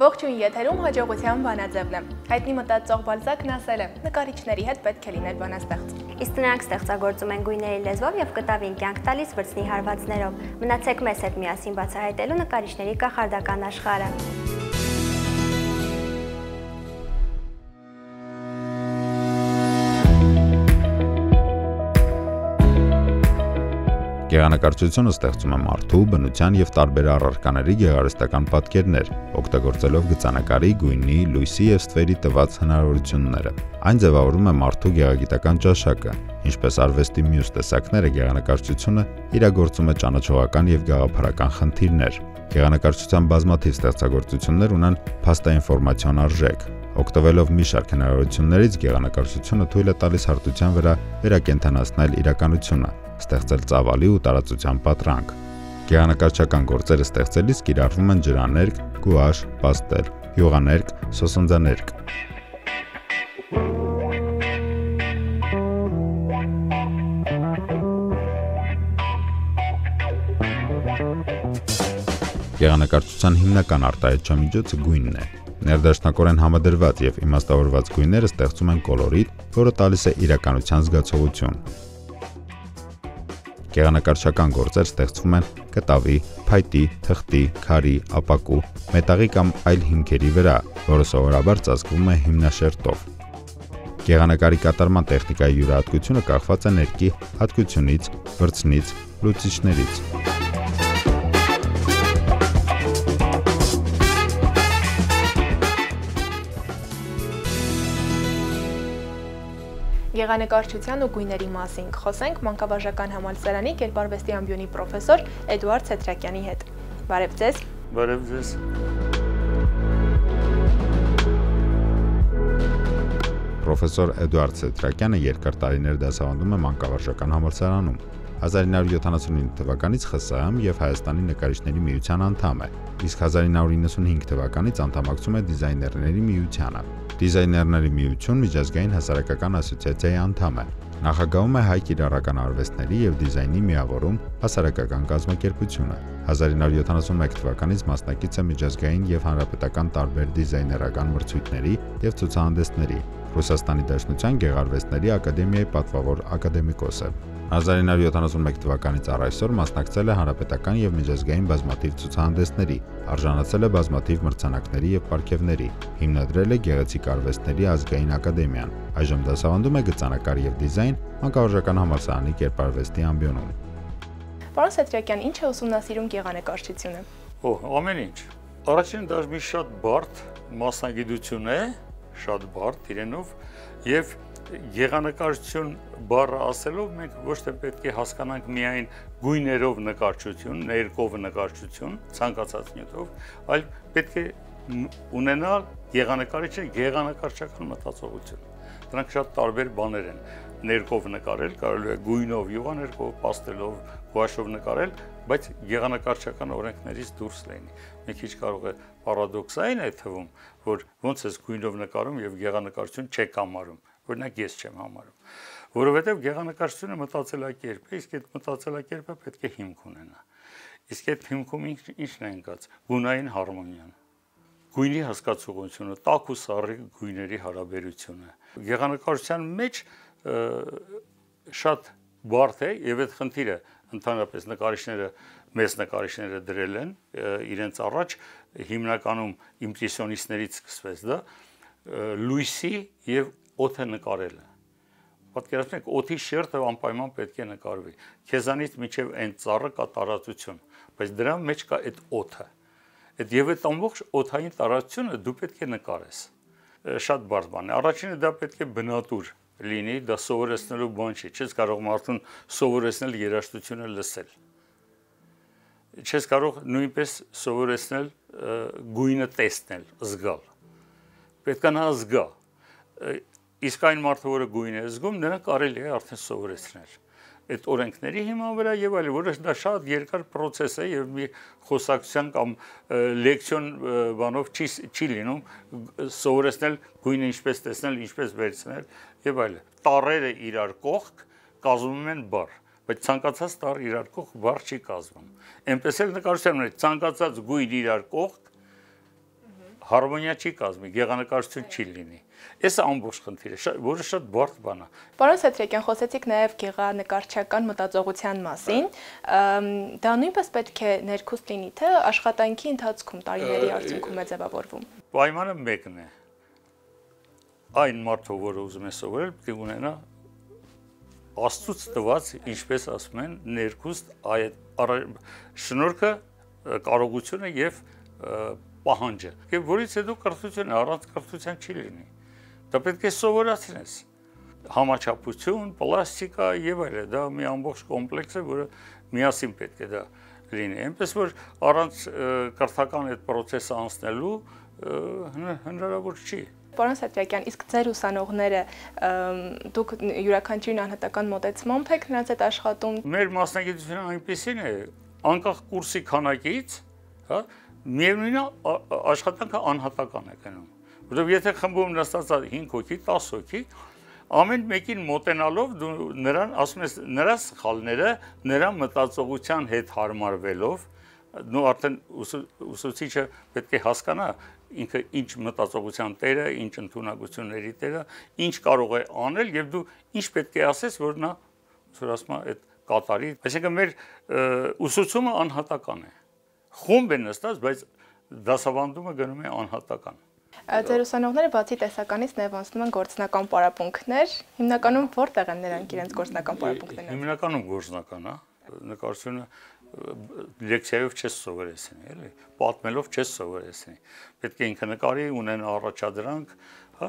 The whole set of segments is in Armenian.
Ողջույն եթերում հաջողության բանաձևն է։ Հայտնի մտածող Բալզակն ասել է. նկարիչների հետ պետք է լինել բանաստեղծ։ Իսկ նրանք ստեղծագործում են գույների լեզվով եւ կտավին կյանք տալիս վրձնի հարվածներով։ Մնացեք մեզ հետ միասին բացահայտելու նկարիչների կախարդական աշխարհը։ Գեղանկարչությունը ստեղծում է մարդու, բնության եւ տարբեր առարկաների գեղարվեստական պատկերներ, օգտագործելով գծանակարի, գույնի, լույսի եւ ստվերի տված հնարավորությունները։ Այն ձևավորում է մարդու գեղագիտական ճաշակը, ինչպես արվեստի մյուս տեսակները գեղանկարչությունը իրագործում է ճանաչողական եւ գաղափարական խնդիրներ։ Գեղանկարչության բազմաթիվ ստեղծագործություններ ունեն փաստաինֆորմացիոն արժեք, Օգտվելով մի շարք հնարավորություններից գեղանկարչությունը թույլ է տալիս հարթության վրա վերակենդանացնել իրականությունը, ստեղծել ծավալի ու տարածության պատրանք։ Գեղանկարչական գործերը ստեղծելիս կիրառվում են ջրաներկ, գուաշ, պաստել, յուղաներկ, սոսնձաներկ։ Գեղանկարչության հիմնական արտահայտչամիջոցը գույնն է։ Ներդաշնակորեն համադրված եւ իմաստավորված գույները ստեղծում են կոլորիտ, որը տալիս է իրականության զգացողություն։ Գեղանկարչական գործեր ստեղծվում են կտավի, փայտի, թղթի, քարի, ապակու, մետաղի կամ այլ հիմքերի վրա, որը սովորաբար ծածկվում է հիմնաշերտով։ Գեղանկարի կատարման տեխնիկայի յուրահատկությունը կախված է ներկի հատկությունից, վրձնից, լուծիչներից։ Գեղանկարչության ու գույների մասին խոսենք Մանկավարժական համալսարանի կերպարվեստի ամբիոնի պրոֆեսոր Էդուարդ Ցետրակյանի հետ։ Բարև ձեզ։ Բարև ձեզ։ Պրոֆեսոր Էդուարդ Ցետրակյանը երկար տարիներ դասավանդում է Մանկավարժական համալսարանում։ 1979 թվականից ԽՍՀՄ եւ Հայաստանի նկարիչների միության անդամ է, իսկ 1995 թվականից անդամակցում է դիզայներների միությանը։ Դիզայներների միություն միջազգային հասարակական ասոցիացիայի անդամ է։ Նախագահում է հայ կիրառական արվեստների եւ դիզայնի միավորում հասարակական կազմակերպությունը։ 1971 թվականից մասնակից է միջազգային եւ հանրապետական տարբեր դիզայներական մրցույթների եւ ցուցահանդեսների։ Ռուսաստանի Դաշնության Գեղարվեստների ակադեմիայի պատվավոր ակադեմիկոս է։ 1971 թվականից առ այսօր մասնակցել է հանրապետական եւ միջազգային բազմաթիվ ցուցահանդեսների, արժանացել է բազմաթիվ մրցանակների եւ պարգևների, հիմնադրել է Գեղեցիկ արվեստների ազգային ակադեմիան։ Այժմ դասավանդում է գծանկար եւ դիզայն Մանկավարժական համալսարանի կերպարվեստի ամբիոնում։ Պարոն Սետրակյան, ինչ է ուսումնասիրում գեղանկարչությունը։ Օ, ամեն ինչ։ Առաջին դա մի շատ բարդ մասնագիտություն է, շատ բարդ իրենով եւ Գեղանկարչություն բառը ասելով մենք ոչ թե պետք է հասկանանք միայն գույներով նկարչություն, ներկով նկարչություն, ցանկացած նյութով, այլ պետք է ունենալ գեղանկարիչը գեղանկարչական մտածողություն։ Դրանք շատ տարբեր բաներ են։ Ներկով նկարել, կարելի է գույնով, յուղաներկով, պաստելով, գուաշով նկարել, բայց գեղանկարչական օրենքներից դուրս լինի։ Մի քիչ կարող է պարադոքսային է թվում, որ ոնց է գույնով նկարում եւ գեղանկարչություն չեք համարում Օրինակ ես չեմ համարում, որովհետև գեղանկարչությունը մտածելակերպ է, իսկ այդ մտածելակերպը պետք է հիմք ունենա։ Իսկ այդ հիմքում ի՞նչն է ընկած։ Գունային հարմոնիան գույնի հասկացողությունը, տաք ու սառի գույների հարաբերությունը։ Գեղանկարչության մեջ շատ բարդ է եւ այդ խնդիրը ընդհանրապես նկարիչները մեծ նկարիչները դրել են իրենց առաջ հիմնականում իմպրեսիոնիստներից սկսվեց դա լույսի եւ օդը նկարել է։ Պատկերացնեք, օդի շերտը անպայման պետք է նկարվի։ Քեզանից միջև այն ծառը կա տարածություն, բայց դրա մեջ կա այդ օդը։ Այդ եւ այդ ամբողջ օդային տարածությունը դու պետք է նկարես։ Շատ բարդ բան է։ Առաջինը դա պետք է բնատուր լինի, դա սովորեցնելու բան չի։ Չես կարող մարդուն սովորեցնել երաժշտությունը լսել։ Չես կարող նույնպես սովորեցնել գույնը տեսնել, զգալ։ Պետք է նա զգա Իսկ այն մարդը, որը գույն է զգում, նրան կարելի է արդեն սովորեցնել այդ օրենքների հիման վրա եւ այլ, որը դա շատ երկար process է եւ մի խոսակցության կամ լեկցիոն բանով չի չի լինում սովորեցնել գույնը ինչպես տեսնել, ինչպես վերցնել եւ այլ։ Տարերը իրար կողք կազմում են բառ, բայց ցանկացած տար իրար կողք բառ չի կազմում։ Էնպես էլ նկարչության մեջ ցանկացած գույն իրար կողք հարմոնիա չի կազմի, գեղանկարչություն չի լինի։ Այս է ամբողջ խնդիրը, որը շատ բարդ բան է։ Պարոն Սեթրեկյան, խոսեցիք նաև գեղանկարչական մտածողության մասին։ Դա նույնպես պետք է ներքուստ լինի, թե աշխատանքի ընթացքում տարիների արդյունքում է ձևավորվում։ Պայմանը մեկն է։ Այն մարդը, որը ուզում է սովորել, պետք է ունենա աստծուց տված, ինչպես ասում են, ներքուստ այդ շնորհքը, կարողությունը եւ պահանջը։ Եվ որից հետո կրթությունը առանց կրթության չի լինի։ Դա պետք է սովորացնես համաչափություն, պլաստիկա եւ այլն, դա մի ամբողջ կոմպլեքս է, որը միասին պետք է դա լինի։ Այնպես որ առանց կրթական այդ process-ը անցնելու հնարավոր չի։ Պարոն Սատրակյան, իսկ ձեր ուսանողները դուք յուրաքանչյուրին անհատական մոտեցմամբ եք նրանց հետ աշխատում։ Մեր մասնագիտությունը այնպեսին է, անկախ կուրսի քանակից, հա, միևնույնն է աշխատանքը անհատական է գնում որովհետև եթե խմբում նստած 5 հոգի 10 հոգի ամեն մեկին մոտենալով դու նրան ասում ես նրա սխալները նրա մտածողության հետ հարմարվելով նո արդեն ուսուցիչը պետք է հասկանա ինքը ինչ մտածողության տերը, ինչ ընդունակությունների տերը, ինչ կարող է անել եւ դու ինչ պետք է ասես, որ նա որ ասում է այդ կատարի։ Այսինքն մեր ուսուցումը անհատական է խումբ է նստած, բայց դասավանդումը գնում է անհատական։ Ձեր ուսանողները բացի տեսականից նաև անցնում են գործնական պարապմունքներ։ Հիմնականում որտեղ են նրանք իրենց գործնական պարապմունքները։ Հիմնականում գործնական, հա։ Նկարությունը լեկցիայով չես սովորեցնի, էլի, պատմելով չես սովորեցնի։ Պետք է ինքը նկարի ունեն առաջադրանք, հա,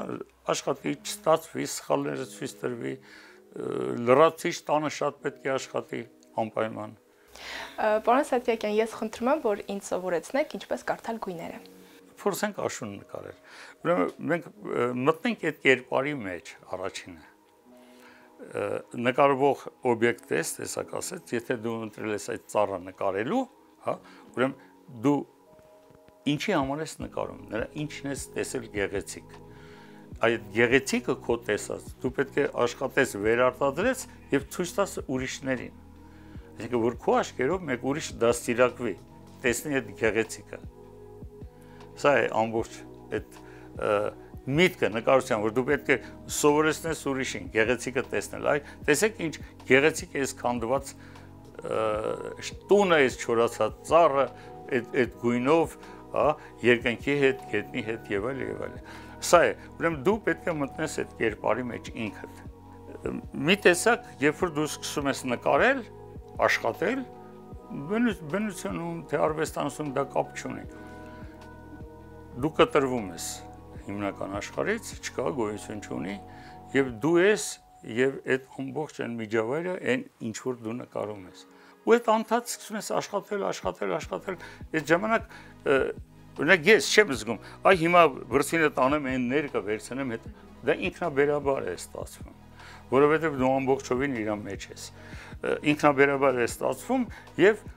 աշխատի չստացվի, սխալները ցույց տրվի, լրացիչ տանը շատ պետք է աշխատի անպայման Պարոն Սատյակյան, ես խնդրում եմ, որ ինձ սովորեցնեք ինչպես կարդալ գույները։ Փորձենք աշուն նկարել։ Ուրեմն մենք մտնենք այդ կերպարի մեջ առաջինը նկարվող օբյեկտ է, տեսակ ասած, եթե դու ընտրել ես այդ ծառը նկարելու, հա, ուրեմն դու ինչի համար ես նկարում, նրա ինչն ես տեսել գեղեցիկ։ Այդ գեղեցիկը քո տեսած, դու պետք է աշխատես վերարտադրես եւ ցույց տաս ուրիշներին այսինքն որ քո աչքերով մեկ ուրիշ դաստիարակվի, տեսնի այդ գեղեցիկը։ Սա է ամբողջ այդ միտքը նկարության, որ դու պետք է սովորեցնես ուրիշին գեղեցիկը տեսնել, այ տեսեք ինչ գեղեցիկ է սկանդված տունը է չորացած ծառը այդ այդ գույնով, հա, երկնքի հետ, գետնի հետ եւ այլ եւ այլ։ Սա է, ուրեմն դու պետք է մտնես այդ կերպարի մեջ ինքդ։ Մի տեսակ, երբ որ դու սկսում ես նկարել, աշխատել, բնությունում, թե արվեստանոցում դա կապ չունի։ Դու կտրվում ես հիմնական աշխարհից, չկա գոյություն չունի, եւ դու ես եւ այդ ամբողջ այն միջավայրը այն ինչ որ դու նկարում ես։ Ու այդ անդադ սկսում ես աշխատել, աշխատել, աշխատել, այդ ժամանակ օրինակ ես չեմ զգում, այ հիմա վրցինը տանեմ այն ներկը վերցնեմ, հետ դա ինքնաբերաբար է ստացվում, որովհետեւ դու ամբողջովին իր մեջ ես ինքնաբերաբար է ստացվում եւ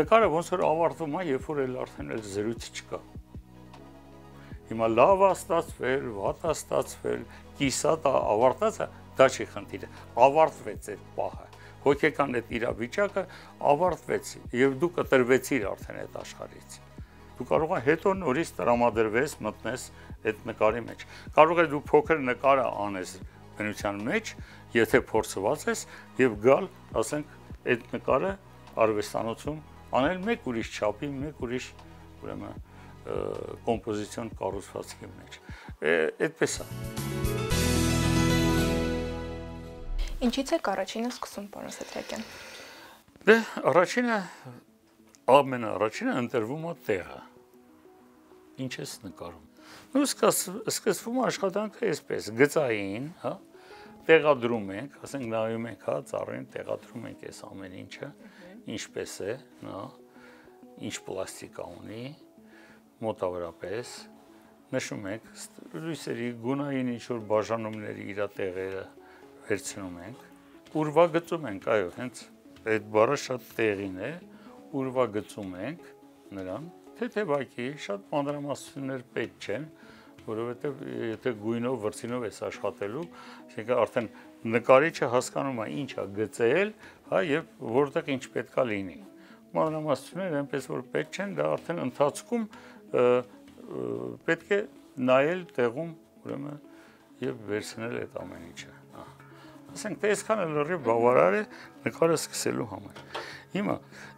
նկարը ոնց որ ավարտվում է, երբ որ էլ արդեն էլ զրույց չկա։ Հիմա լավ է ստացվել, վատ է ստացվել, կիսա դա ավարտածը, դա չի խնդիրը։ Ավարտվեց այդ պահը։ Հոգեկան այդ իրավիճակը ավարտվեց եւ դու կտրվեցիր արդեն այդ աշխարհից։ Դու կարող ես հետո նորից տրամադրվես, մտնես այդ նկարի մեջ։ Կարող ես դու փոքր նկարը անես բնության մեջ, եթե փորձված ես եւ գալ, ասենք, այդ նկարը արվեստանոցում անել մեկ ուրիշ չափի, մեկ ուրիշ ուրեմն կոմպոզիցիոն կառուցվածքի մեջ։ Այդպես է։ Ինչից է առաջինը սկսում, պարոն Սետրակյան։ Դե առաջինը ամենը առաջինը ընտրվում է տեղը։ Ինչ ես նկարում։ Ու սկսվում աշխատանքը այսպես, գծային, հա, տեղադրում ենք, ասենք նայում ենք, հա, ծառին տեղադրում ենք այս ամեն ինչը, ինչպես է, նա, ինչ պլաստիկա ունի, մոտավորապես նշում ենք լույսերի գունային ինչ որ բաժանումների իր տեղերը վերցնում ենք, ուրվա գծում ենք, այո, հենց այդ բառը շատ տեղին է, ուրվա գծում ենք նրան, թեթևակի շատ մանրամասնություններ պետք չեն, որովհետև եթե գույնով վրցինով ես աշխատելու, այսինքն արդեն նկարիչը հասկանում է ինչ է գծել, հա, եւ որտեղ ինչ պետքա լինի։ Մանրամասնությունները այնպես որ պետք չեն, դա արդեն ընթացքում պետք է նայել տեղում ուրեմն եւ վերցնել այդ ամեն ինչը։ Ասենք թե այսքանը լրիվ բավարար է նկարը սկսելու համար։ Հիմա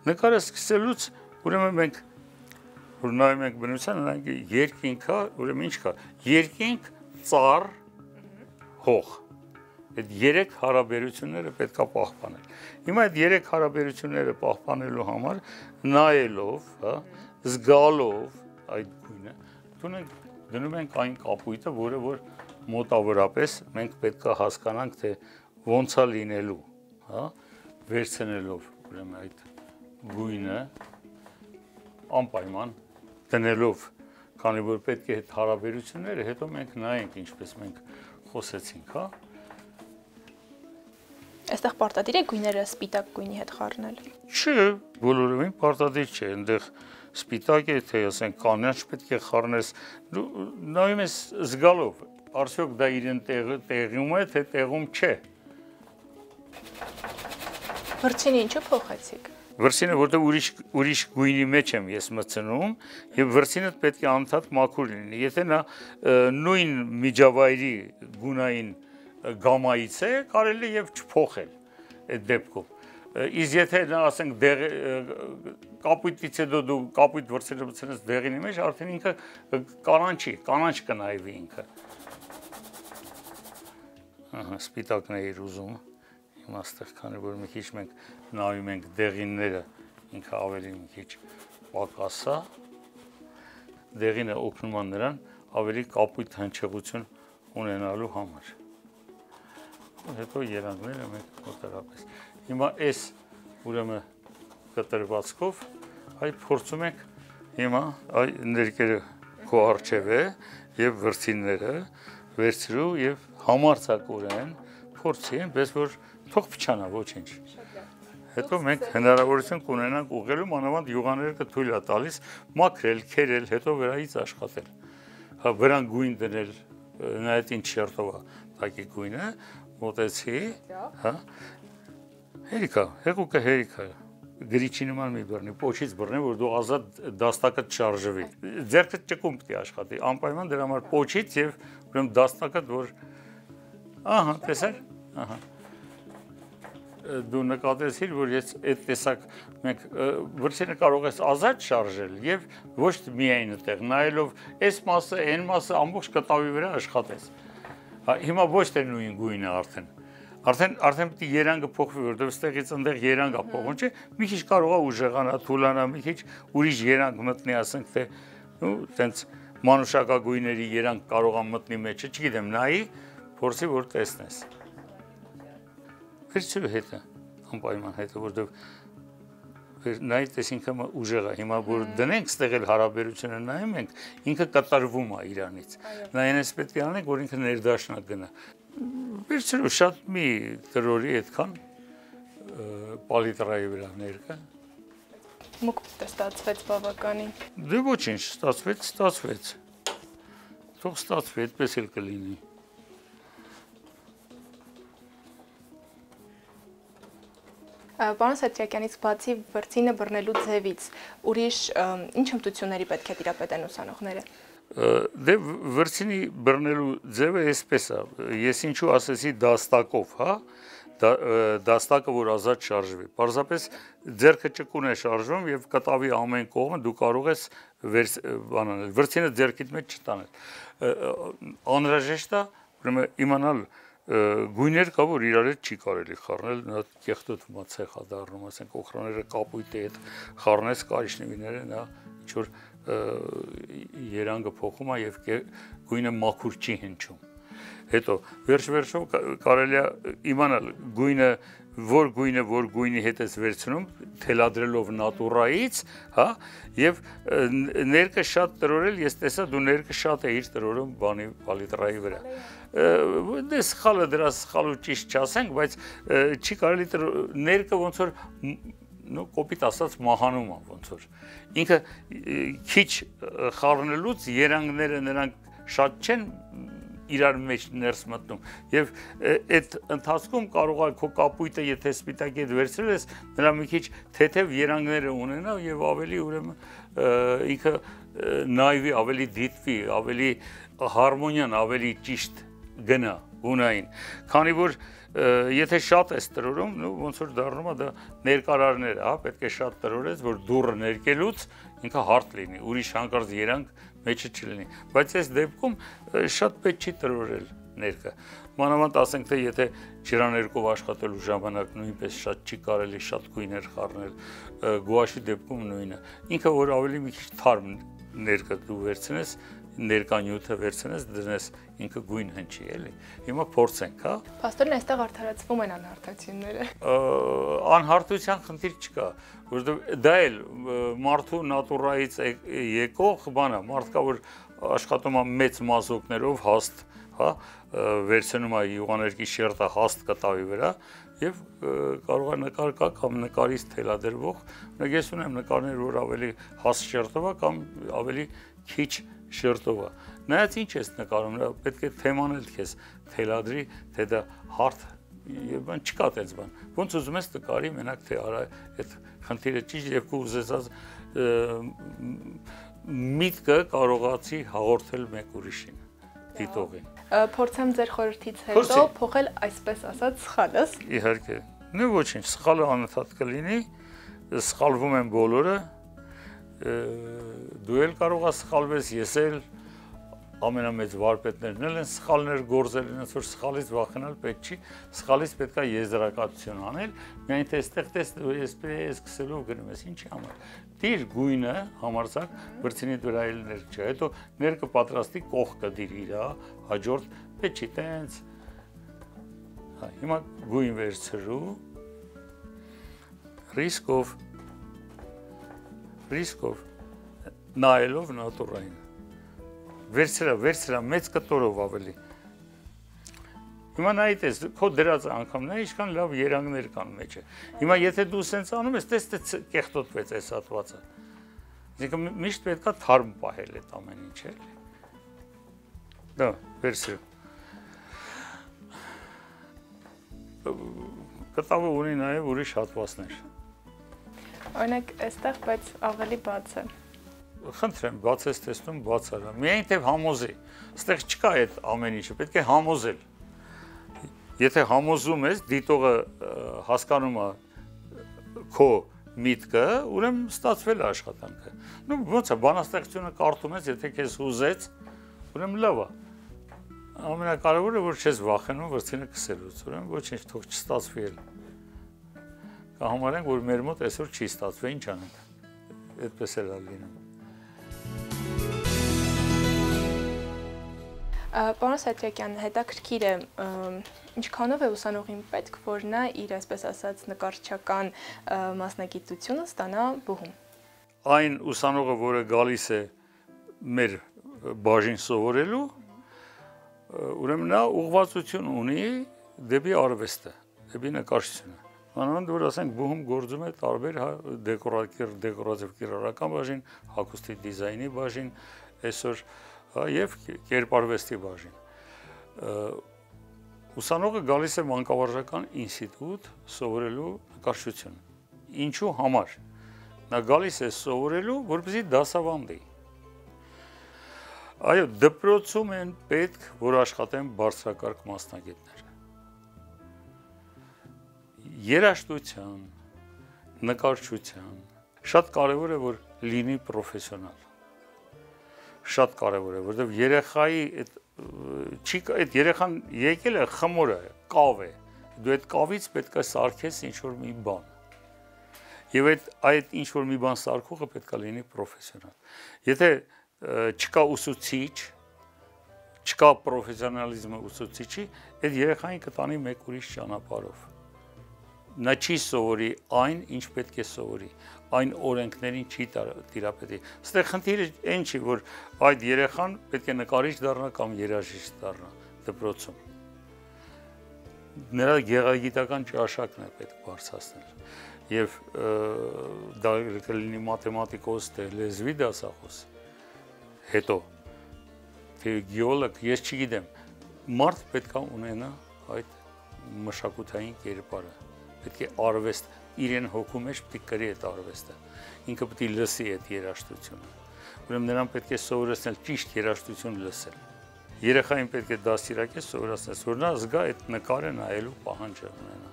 նկարը սկսելուց ուրեմն մենք որ նայում ենք բնության, նրանք երկինք կա, ուրեմն ինչ կա։ Երկինք, ծառ, հող այդ երեք հարաբերությունները պետքա պահպանել։ Հիմա այդ երեք հարաբերությունները պահպանելու համար նայելով, հա, զգալով այդ գույնը, դունենք դնում ենք այն կապույտը, որը որ մոտավորապես մենք պետքա հասկանանք, թե ոնց է լինելու, հա, վերցնելով ուրեմն այդ գույնը անպայման դնելով, քանի որ պետք է այդ հարաբերությունները, հետո մենք նայենք ինչպես մենք խոսեցինք, հա, Այստեղ պարտադիր է գույները սպիտակ գույնի հետ խառնել։ Չէ, բոլորովին պարտադիր չէ, այնտեղ սպիտակ է, թե ասենք կանաչ պետք է խառնես, նայում ես զգալով, արդյոք դա իրեն տեղ, տեղում է, թե տեղում չէ։ Վրցինը ինչու փոխեցիք։ Վրցինը որտեղ ուրիշ ուրիշ գույնի մեջ եմ ես մտցնում եւ վրցինը պետք է անդադ մաքուր լինի։ Եթե նա նույն միջավայրի գունային գամայից է, կարելի եւ չփոխել այդ դեպքում։ Իսկ եթե ասենք դեղ կապույտից հետո դու կապույտ վրցերը մցնես դեղինի մեջ, արդեն ինքը կանանչի, կանանչ կնայվի ինքը։ Ահա, սպիտակն է իր ուզում։ Հիմա այստեղ քանի որ մի քիչ մենք նայում ենք դեղինները, ինքը ավելի մի քիչ պակասա։ Դեղինը օգնում է նրան ավելի կապույտ հնչեղություն ունենալու համար հետո երանգները մենք մոտարապես։ Հիմա այս ուրեմն կտրվածքով այ փորձում ենք հիմա այ ներկերը քո արջև է եւ վրցինները վերցրու եւ համարցակորեն փորձի, այնպես որ թող փչանա ոչինչ։ Հետո մենք հնարավորություն կունենանք ուղղելու մանավանդ յուղաները կթույլ է տալիս մաքրել, քերել, հետո վրայից աշխատել։ Հա վրան գույն դնել, նայած ինչ շերտով է տակի գույնը, մոտեցի, հա։ Հերիքա, հեղուկը հերիքա գրիչի նման մի բռնի, փոչից բռնի, որ դու ազատ դաստակը չարժվի։ Ձերքը ճկում պետք է աշխատի, անպայման դրա համար փոչից եւ ուրեմն դաստակը որ ահա, տեսար։ Ահա դու նկատեցիր, որ ես այդ տեսակ մենք վրցինը կարող ես ազատ շարժել եւ ոչ միայն այդտեղ նայելով այս մասը, այն մասը ամբողջ կտավի վրա աշխատես։ Հիմա ոչ թե նույն գույնը արդեն։ Արդեն արդեն պետք է երանգը փոխվի, որովհետև ստեղից այնտեղ երանգ է փոխվում, չէ՞։ Մի քիչ կարող է ուժեղանա, թուլանա, մի քիչ ուրիշ երանգ մտնի, ասենք թե ու տենց մանուշակագույների երանգ կարող է մտնի մեջը, չգիտեմ, նայի, փորձի որ տեսնես։ Վերցրու հետը, անպայման հետը, որովհետև նայ տեսինքը ուժեղ է հիմա որ դնենք ստեղ էլ հարաբերությունը նայում ենք ինքը կատարվում է իրանից նայենես պետք է անենք որ ինքը ներդաշնակ գնա վերցրու շատ մի տրորի այդքան պալիտրայի վրա ներկա մուկ ստացվեց բավականին դե ոչինչ ստացվեց ստացվեց թող ստացվի այդպես էլ կլինի Պարոն Սետրյակյանից բացի վրցինը բռնելու ձևից, ուրիշ ինչ հմտությունների պետք է դիրապետեն ուսանողները։ Դե վրցինի բռնելու ձևը այսպես է։ Ես ինչու ասեցի դաստակով, հա? դաստակը որ ազատ շարժվի։ Պարզապես ձերքը ճկուն է շարժվում եւ կտավի ամեն կողմը դու կարող ես բանանել։ Վրցինը ձերքիդ մեջ չտանել։ Անհրաժեշտ է ուրեմն իմանալ գույներ կա որ իրար հետ չի կարելի խառնել նա կեղտոտումա ցեխ է դառնում ասենք օխրաները կապույտի հետ խառնես կարիշնիները նա ինչ որ երանգը փոխում է եւ գույնը մաքուր չի հնչում հետո վերջ վերջով կարելի է իմանալ գույնը որ գույնը որ գույնի հետ ես վերցնում թելադրելով նատուրայից, հա, եւ ներկը շատ տրորել, ես տեսա դու ներկը շատ էիր տրորում բանի պալիտրայի վրա դե սխալը դրա սխալու ճիշտ չասենք, բայց չի կարելի ներկը ոնց որ նո կոպիտ ասած մահանում է ոնց որ ինքը քիչ խառնելուց երանգները նրանք շատ չեն իրար մեջ ներս մտնում եւ այդ ընթացքում կարող է քո կապույտը եթե սպիտակի հետ վերցրել ես նրա մի քիչ թեթև երանգները ունենա եւ ավելի ուրեմն ինքը նայվի, ավելի դիտվի, ավելի հարմոնիան ավելի ճիշտ գնա գունային։ Քանի որ եթե շատ է տրորում, նո ոնց որ դառնում է դա ներկարարներ, հա, պետք է շատ տրորես, որ դուրը ներկելուց ինքը հարթ լինի, ուրիշ հանկարծ երանք մեջը չլինի։ Բայց այս դեպքում շատ պետք չի տրորել ներկա։ Մանավանդ ասենք թե եթե ջրաներկով աշխատելու ժամանակ նույնպես շատ չի կարելի շատ գույներ խառնել, գուաշի դեպքում նույնը։ Ինքը որ ավելի մի քիչ թարմ ներկա դու վերցնես, ներկանյութը վերցնես, դնես ինքը գույն հնչի, էլի։ Հիմա փորձենք, հա։ Պաստորն այստեղ արդարացվում են անհարթությունները։ Անհարթության խնդիր չկա, որովհետև դա էլ մարդու նատուրայից եկող բան է, մարդկա որ աշխատում է մեծ մազոկներով հաստ, հա, վերցնում է յուղաներկի շերտը հաստ կտավի վրա եւ կարող է նկար կա կամ նկարից թելադրվող, ես ունեմ նկարներ, որ ավելի հաստ շերտով է կամ ավելի քիչ շերտով է։ Նայած ինչ ես նկարում, պետք է թեման էլ քեզ թելադրի, թե դա հարթ եւ բան չկա այդպես բան։ Ոնց ուզում ես նկարի, մենակ թե արա այդ խնդիրը ճիշտ եւ քու ուզեցած միտքը կարողացի հաղորդել մեկ ուրիշին դիտողին։ Փորձեմ ձեր խորհրդից հետո փոխել այսպես ասած սխալս։ Իհարկե։ Նու ոչինչ, սխալը անընդհատ կլինի, սխալվում են բոլորը, դու էլ կարող ես սխալվես, ես էլ ամենամեծ վարպետներն էլ են սխալներ գործել, այնպես որ սխալից վախենալ պետք չի, սխալից պետքա եզրակացություն անել, միայն թե այստեղ տես այսպես սկսելով գնում ես, ինչի համար։ Դիր գույնը համարցակ բրցինի վրա էլ ներ չէ, հետո ներկը պատրաստի կողքը դիր իր, հաջորդ պետք չի տենց։ Հա, հիմա գույն վերցրու ռիսկով ռիսկով նայելով նատուրային վերցրա, վերցրա մեծ կտորով ավելի։ Հիմա նայիդ ես, քո դրած անգամն է, ինչքան լավ երանգներ կան մեջը։ Հիմա եթե դու սենց անում ես, տես տես կեղտոտվեց այս հատվածը։ Այսինքն միշտ պետքա թարմ պահել այդ ամեն ինչ էլի։ Դա վերցրու։ Կտավը ունի նաև ուրիշ հատվածներ։ Օրինակ, այստեղ բայց ավելի բաց է խնդրեմ, բաց ես տեսնում, բաց արա։ Միայն թե համոզի։ Այստեղ չկա այդ ամեն ինչը, պետք է համոզել։ Եթե համոզում ես, դիտողը հասկանում է քո միտքը, ուրեմն ստացվել է աշխատանքը։ Ну ոնց է բանաստեղծությունը կարդում ես, եթե քեզ հուզեց, ուրեմն լավ է։ Ամենակարևորը որ չես վախենում վրցինը կսելուց, ուրեմն ոչինչ թող չստացվի էլ։ Կհամարենք, որ մեր մոտ այսօր չի ստացվել, ինչ անենք։ Այդպես էլ է լինում։ Պարոն Սատրյակյան, հետաքրքիր է ինչքանով է ուսանողին պետք, որ նա իր այսպես ասած նկարչական մասնագիտությունը ստանա բուհում։ Այն ուսանողը, որը գալիս է մեր բաժին սովորելու, ուրեմն նա ուղղվածություն ունի դեպի արվեստը, դեպի նկարչությունը։ Մանավանդ որ ասենք բուհում գործում է տարբեր հա, դեկորատիվ դեկորատիվ կիրառական բաժին, հագուստի դիզայնի բաժին, այսօր եւ կերպարվեստի բաժին։ Ուսանողը գալիս է մանկավարժական ինստիտուտ սովորելու նկարչություն։ Ինչու համար։ Նա գալիս է սովորելու, որպեսզի դասավանդի։ Այո, դպրոցում են պետք, որ աշխատեն բարձրակարգ մասնագետներ։ Երաշտության, նկարչության շատ կարևոր է, որ լինի պրոֆեսիոնալ շատ կարևոր է, որովհետև երեխայի այդ չի այդ երեխան եկել է խմորը, կավ է։ Դու այդ կավից պետք է սարքես ինչ որ մի բան։ Եվ այդ այդ ինչ որ մի բան սարքողը պետք է լինի պրոֆեսիոնալ։ Եթե չկա ուսուցիչ, չկա պրոֆեսիոնալիզմը ուսուցիչի, այդ երեխային կտանի մեկ ուրիշ ճանապարհով նա չի սովորի այն, ինչ պետք է սովորի այն օրենքներին չի տիրապետի։ Այստեղ խնդիրը այն չի, որ այդ երեխան պետք է նկարիչ դառնա կամ երաժիշտ դառնա դպրոցում։ Նրա գեղագիտական ճաշակն է պետք բարձրացնել։ Եվ դա կլինի մաթեմատիկոս, թե լեզվի դասախոս։ Հետո թե գեոլոգ, ես չգիտեմ, մարդ պետք է ունենա այդ մշակութային կերպարը պետք է արվեստ իրեն հոգու մեջ պետք կրի այդ արվեստը։ Ինքը պետք է լսի այդ երաժշտությունը։ ուրեմն նրան պետք է սովորեցնել ճիշտ երաժշտություն լսել։ Երեխային պետք է դաստիարակել սովորացնել, որ նա զգա այդ նկարը նայելու պահանջը ունենա։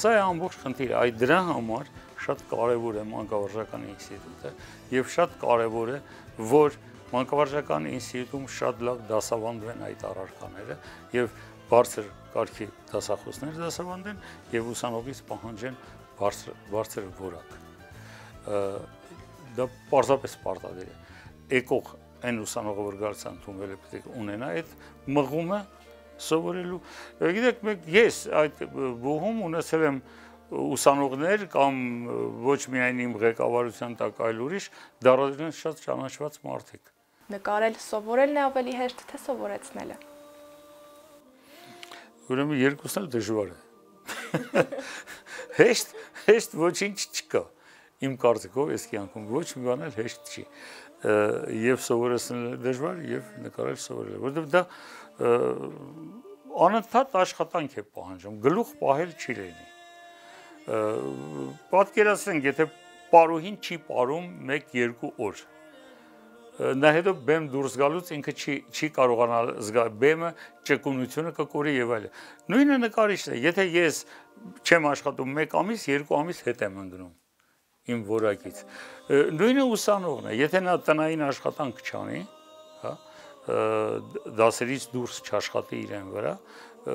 Սա է ամբողջ խնդիրը, այդ դրա համար շատ կարևոր է մանկավարժական ինստիտուտը եւ շատ կարևոր է, որ մանկավարժական ինստիտուտում շատ լավ դասավանդվեն այդ առարկաները եւ բարձր կարգի դասախոսներ դասավանդեն եւ ուսանողից պահանջեն բարձր բարձր որակ դա պարզապես պարտադիր է եկող այն ուսանողը որ գալիս ընդունվել է պետք ունենա այդ մղումը սովորելու գիտեք մեկ ես այդ բուհում ունեցել եմ ուսանողներ կամ ոչ միայն իմ ղեկավարության տակ այլ ուրիշ դարադրեն շատ ճանաչված մարդիկ նկարել սովորելն է ավելի հեշտ թե սովորեցնելը ուրեմն երկուսն էլ դժվար է հեշտ հեշտ ոչինչ չկա իմ կարծիքով այս կյանքում ոչ մի բան էլ հեշտ չի եւ սովորեցնել դժվար եւ նկարել սովորել որովհետեւ դա անընդհատ աշխատանք է պահանջում գլուխ պահել չի լինի պատկերացնենք եթե պարուհին չի պարում 1-2 օր նա հետո բեմ դուրս գալուց ինքը չի չի կարողանալ զգալ բեմը ճկունությունը կկորի եւ այլն նույնը նկարիչն է եթե ես չեմ աշխատում 1 ամիս 2 ամիս հետ եմ ընկնում իմ որակից։ Նույնը ուսանողն է, եթե նա տնային աշխատանք չանի, հա, դասերից դուրս չաշխատի իրեն վրա,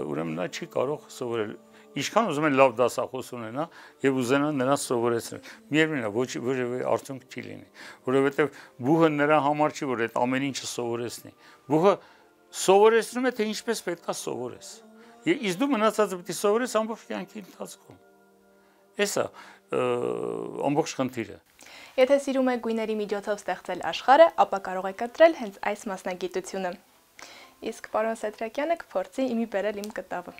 ուրեմն նա չի կարող սովորել ինչքան ուզում են լավ դասախոս ունենա եւ ուզենան նրան սովորեցնել։ Միևնույնն է, ոչ որևէ արդյունք չի լինի, որովհետեւ բուհը նրա համար չի, որ այդ ամեն ինչը սովորեցնի։ Բուհը սովորեցնում է թե ինչպես պետքա սովորես։ Իսկ դու մնացածը պետք է սովորես ամբողջ կյանքի ընթացքում։ Էսա ամբողջ խնդիրը։ Եթե սիրում եք գույների միջոցով ստեղծել աշխարհը, ապա կարող եք ընտրել հենց այս մասնագիտությունը։ Իսկ պարոն Սետրակյանը կփորձի իմի բերել իմ կտավը։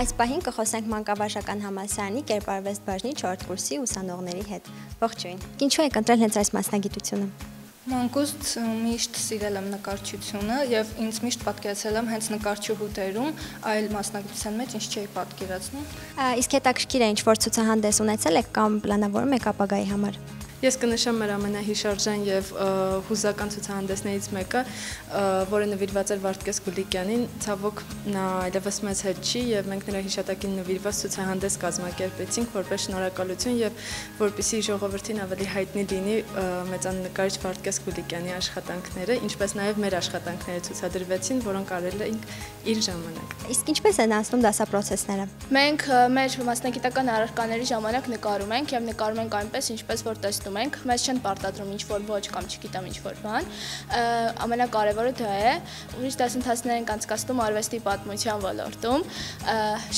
Այս պահին կխոսենք մանկավարժական համալսարանի կերպարվեստ բաժնի 4 կուրսի ուսանողների հետ։ Ողջույն։ Ինչու եք ընտրել հենց այս մասնագիտությունը։ Մանկուստ միշտ սիրել եմ նկարչությունը եւ ինձ միշտ պատկերացել եմ հենց նկարչուհու դերում, այլ մասնագիտության մեջ ինչ չէի պատկերացնում։ Իսկ հետաքրքիր է ինչ որ ցուցահանդես ունեցել եք կամ պլանավորում եք ապագայի համար։ Ես կնշեմ մեր ամենահիշարժան եւ հուզական ցուցահանդեսներից մեկը, որը նվիրված էր Վարդգես Գուլիկյանին։ Ցավոք նա այլևս մեզ հետ չի եւ մենք նրա հիշատակին նվիրված ցուցահանդես կազմակերպեցինք որպես շնորհակալություն եւ որպիսի ժողովրդին ավելի հայտնի լինի մեծանկարիչ Վարդգես Գուլիկյանի աշխատանքները, ինչպես նաեւ մեր աշխատանքները ցուցադրվեցին, որոնք արել ենք իր ժամանակ։ Իսկ ինչպես են անցնում դասապրոցեսները։ Մենք մեր մասնագիտական առարկաների ժամանակ նկարում ենք եւ նկարում ենք այնպես, ինչպես որ տեսնում աշխատում ենք, մեզ չեն պարտադրում ինչ որ ոչ կամ չգիտեմ ինչ որ բան։ Ամենակարևորը դա է։ Ուրիշ դասընթացներ ենք անցկացնում արվեստի պատմության ոլորտում։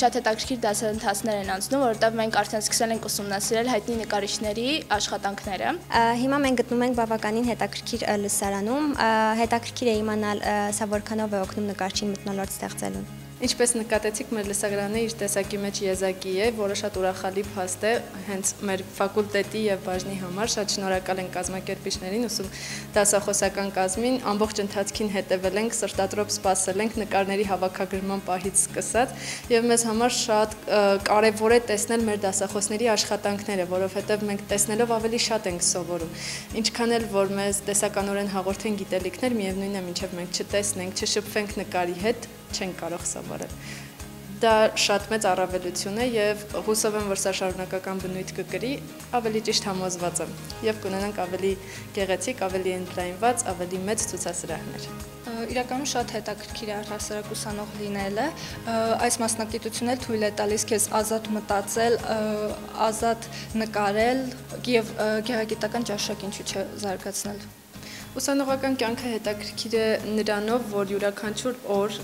Շատ հետաքրքիր դասընթացներ են անցնում, որովհետև մենք արդեն սկսել ենք ուսումնասիրել հայտնի նկարիչների աշխատանքները։ Հիմա մենք գտնում ենք բավականին հետաքրքիր լսարանում։ Հետաքրքիր է իմանալ սա որքանով է օգնում նկարչին մտնոլորտ ստեղծելուն։ Ինչպես նկատեցիք, մեր լսագրանը իր տեսակի մեջ եզակի է, որը շատ ուրախալի փաստ է հենց մեր ֆակուլտետի եւ բաժնի համար։ Շատ շնորհակալ ենք կազմակերպիչներին, ուսում դասախոսական կազմին, ամբողջ ընթացքին հետևել ենք, սրտատրոպ սպասել ենք նկարների հավաքագրման պահից սկսած եւ մեզ համար շատ կարեւոր է տեսնել մեր դասախոսների աշխատանքները, որովհետեւ մենք տեսնելով ավելի շատ ենք սովորում։ Ինչքան էլ որ մեզ տեսականորեն հաղորդեն գիտելիքներ, միևնույնն է, մինչեւ մենք չտեսնենք, չշփվենք նկարի հետ, չեն կարող սովորել։ Դա շատ մեծ առավելություն է եւ հուսով եմ, որ սա շարունակական բնույթ կկրի, ավելի ճիշտ համոզված եմ եւ կունենանք ավելի գեղեցիկ, ավելի ընդլայնված, ավելի մեծ ցուցասրահներ իրականում շատ հետաքրքիր է առհասարակ ուսանող լինելը։ Այս մասնագիտությունն էլ թույլ է տալիս քեզ ազատ մտածել, ազատ նկարել եւ գեղագիտական ճաշակ ինչու՞ չէ զարգացնել։ Ուսանողական կյանքը հետաքրքիր է նրանով, որ յուրաքանչյուր օր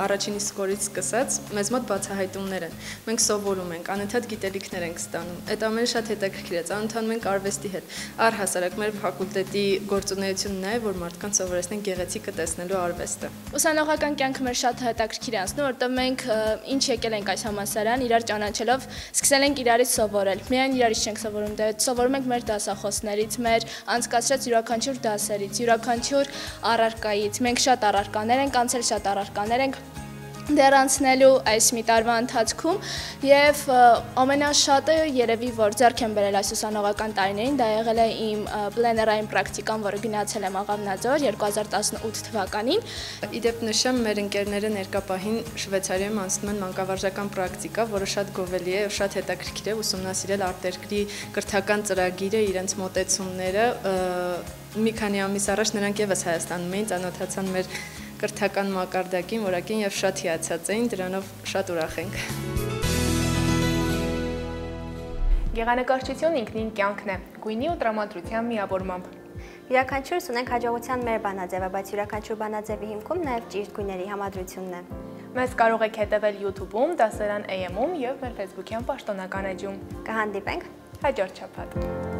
առաջին իսկ օրից սկսած մեզ մոտ բացահայտումներ են։ Մենք սովորում ենք, անընդհատ գիտելիքներ ենք ստանում։ Այդ ամենը շատ հետաքրքիր է, ծանոթանում ենք արվեստի հետ։ Առհասարակ մեր ֆակուլտետի գործունեությունն է, որ մարդկանց սովորեցնենք գեղեցիկը տեսնելու արվեստը։ Ուսանողական կյանքը մեր շատ հետաքրքիր է անցնում, որտեղ մենք ինչ եկել ենք այս համասարան, իրար ճանաչելով, սկսել ենք իրարից սովորել։ Միայն իրարից չենք սովորում, դե սովորում ենք մեր դասախոսներից, մեր անցկացրած յուրաքանչյուր դասերի ծրագրից, յուրաքանչյուր առարկայից։ Մենք շատ առարկաներ ենք անցել, շատ առարկաներ ենք դեռ անցնելու այս մի տարվա ընթացքում եւ ամենաշատը երևի որ ձեռք եմ բերել այս ուսանողական տարիներին դա եղել է իմ պլեներային պրակտիկան, որը գնացել եմ Աղավնաձոր 2018 թվականին։ Իդեպ նշեմ, մեր ընկերները ներկապահին Շվեյցարիայում անցնում են մանկավարժական պրակտիկա, որը շատ գովելի է, շատ հետաքրքիր է ուսումնասիրել արտերկրի կրթական ծրագիրը, իրենց մոտեցումները մի քանի ամիս առաջ նրանք եւս Հայաստանում էին, ծանոթացան մեր կրթական մակարդակին, որակին եւ շատ հիացած էին, դրանով շատ ուրախ ենք։ Գեղանկարչություն ինքնին կյանքն է, գույնի ու տրամադրության միավորմամբ։ Յուրաքանչյուրս ունենք հաջողության մեր բանաձևը, բայց յուրաքանչյուր բանաձևի հիմքում նաև ճիշտ գույների համադրությունն է։ Մեզ կարող եք հետևել YouTube-ում, Դասարան AM-ում եւ մեր Facebook-յան պաշտոնական էջում։ Կհանդիպենք հաջորդ շաբաթ։